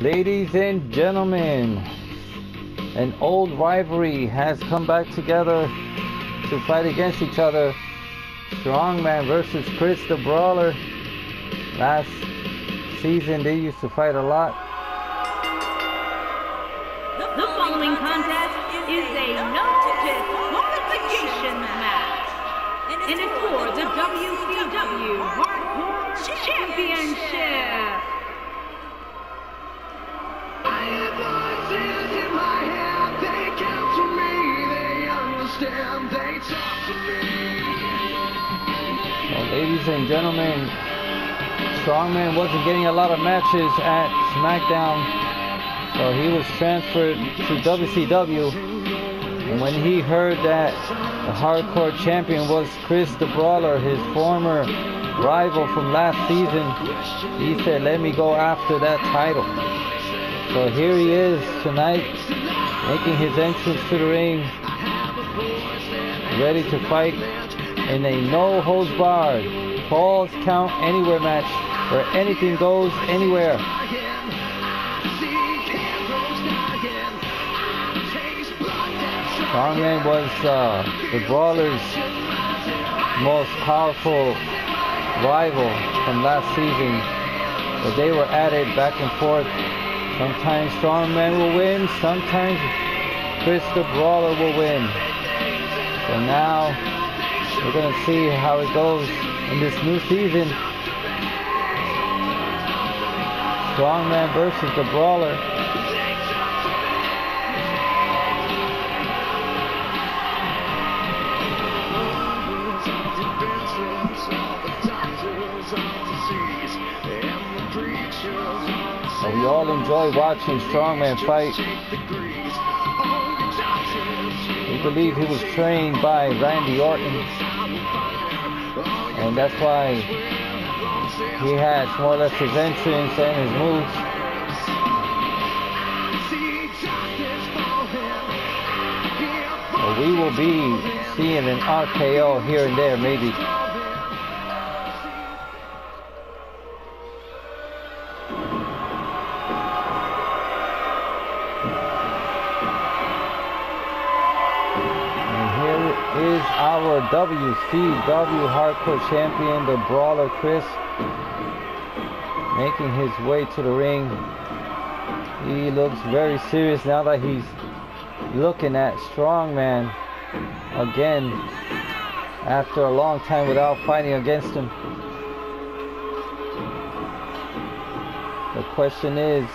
Ladies and gentlemen, an old rivalry has come back together to fight against each other. Strongman versus Chris the Brawler. Last season they used to fight a lot. The following contest is a no qualification match. And it's for the WCW Hardcore Championship. Well, ladies and gentlemen, Strongman wasn't getting a lot of matches at SmackDown, so he was transferred to WCW. And when he heard that the hardcore champion was Chris the Brawler, his former rival from last season, he said, let me go after that title. So here he is tonight, making his entrance to the ring, ready to fight in a no holds barred, falls count anywhere match where anything goes anywhere. Strongman was uh, the Brawler's most powerful rival from last season, but they were at it back and forth. Sometimes Strongman will win, sometimes Chris the Brawler will win. So now we're going to see how it goes in this new season. Strongman versus the Brawler. We all enjoy watching Strongman fight. Believe he was trained by Randy Orton. And that's why he has more or less his entrance and his moves. We will be seeing an RKO here and there maybe. Our WCW Hardcore Champion, the Brawler Chris, making his way to the ring. He looks very serious now that he's looking at Strongman again after a long time without fighting against him. The question is,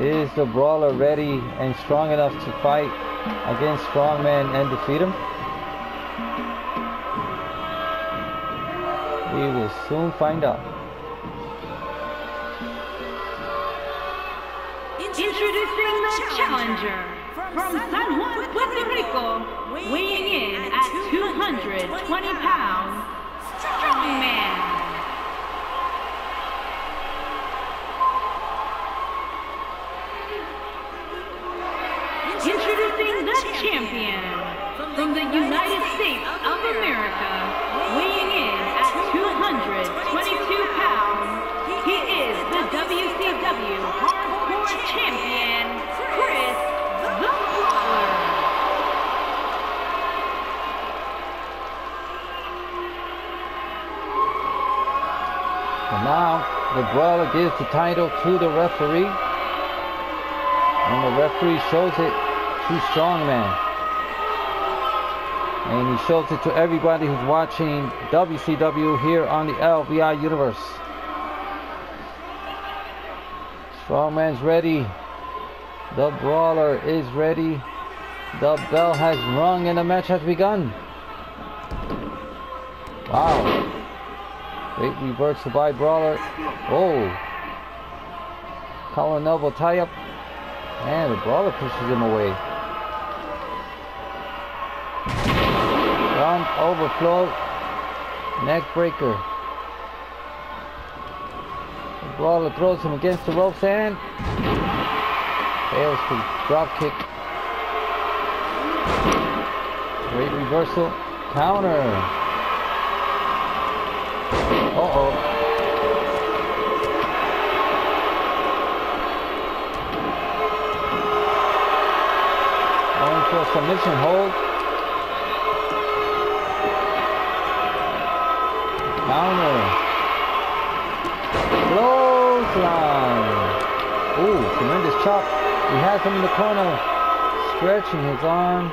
is the Brawler ready and strong enough to fight against Strongman and defeat him? We will soon find out. Introducing the challenger from San Juan, Puerto Rico, weighing in at 220 pounds, Strongman. Introducing the champion from the United States of America, weighing in at 222 pounds, he is the WCW Hardcore Champion, Chris the Brawler. And now the brawler gives the title to the referee. And the referee shows it to Strongman. And he shows it to everybody who's watching WCW here on the LVI Universe. Strongman's ready. The brawler is ready. The bell has rung and the match has begun. Wow. Great reversal by Brawler. Oh. Collar elbow tie up. And the Brawler pushes him away. Dump overflow. Neck breaker. Brawler throws him against the ropes and fails to drop kick. Great reversal. Counter. Uh-oh. Going for submission hold. Counter. Clothesline. Ooh, tremendous chop. He has him in the corner. Stretching his arm.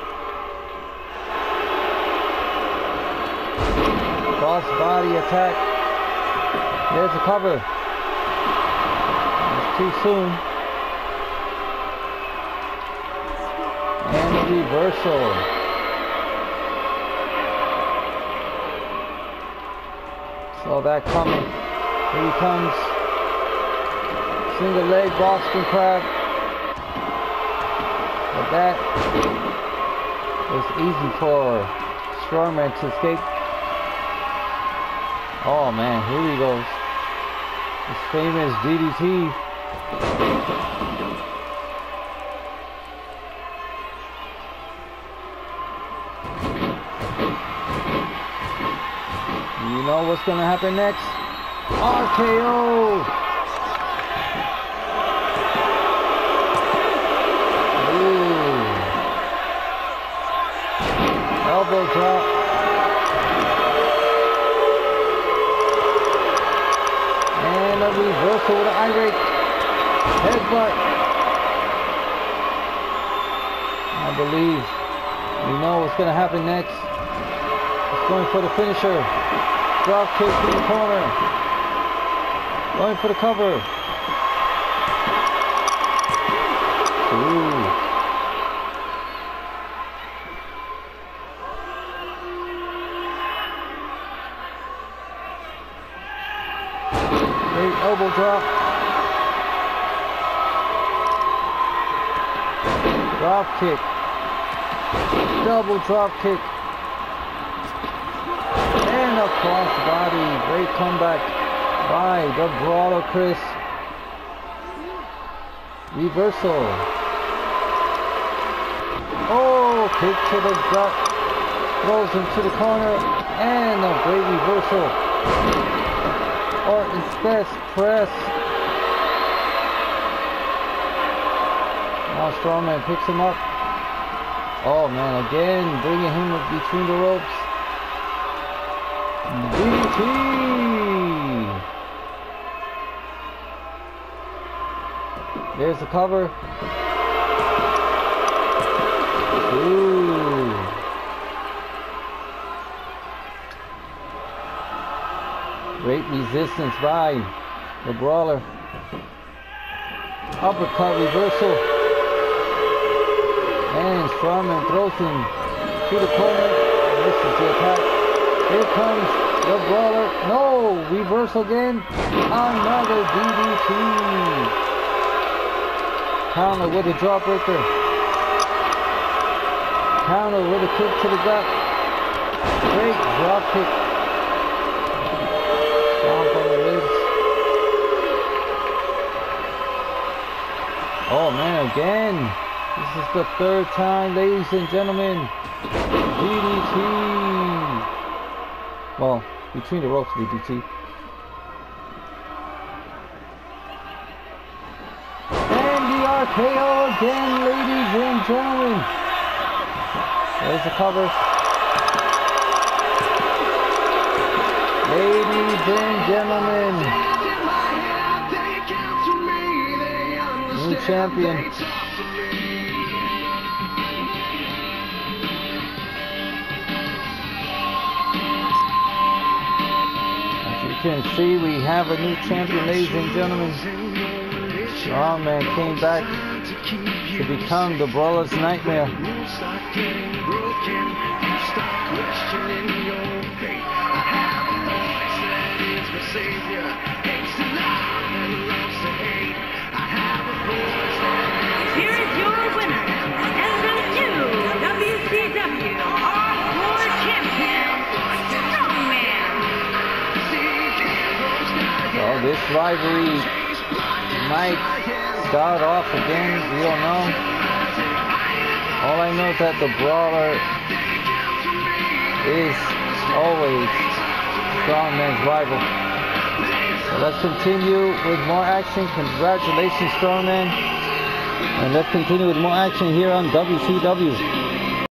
Cross body attack. There's the cover. It's too soon. And a reversal. Saw that coming. Here he comes. Single leg Boston Crab. But that was easy for Strongman to escape. Oh man, here he goes. His famous DDT. You know what's gonna happen next? RKO! Ooh. Elbow drop. And a reversal with an irate headbutt. I believe we know what's gonna happen next. It's going for the finisher. Drop kick in the corner. Going for the cover. Ooh. Great elbow drop. Drop kick. Double drop kick. And a cross body. Great comeback by the Brawler Chris. Reversal. Oh, kick to the gut. Throws him to the corner. And a great reversal. Orton's best press. Now Strongman picks him up. Oh man, again bringing him between the ropes. There's the cover. Great resistance by the brawler. Uppercut reversal. And Strongman throws him to the corner. This is the attack. Here comes the brawler. No! Reversal again. Another DDT. Counter with a jawbreaker. Counter with a kick to the gut. Great drop kick. Stomp on the ribs. Oh man, again. This is the third time, ladies and gentlemen. DDT. Well, between the ropes, DDT. And the RKO again, ladies and gentlemen. There's the cover. Ladies and gentlemen, new champion. Can see, we have a new champion, ladies and gentlemen. Strongman came back to become the Brawler's Nightmare. This rivalry might start off again. We don't know. All I know is that the brawler is always Strongman's rival. So let's continue with more action. Congratulations, Strongman. And let's continue with more action here on WCW.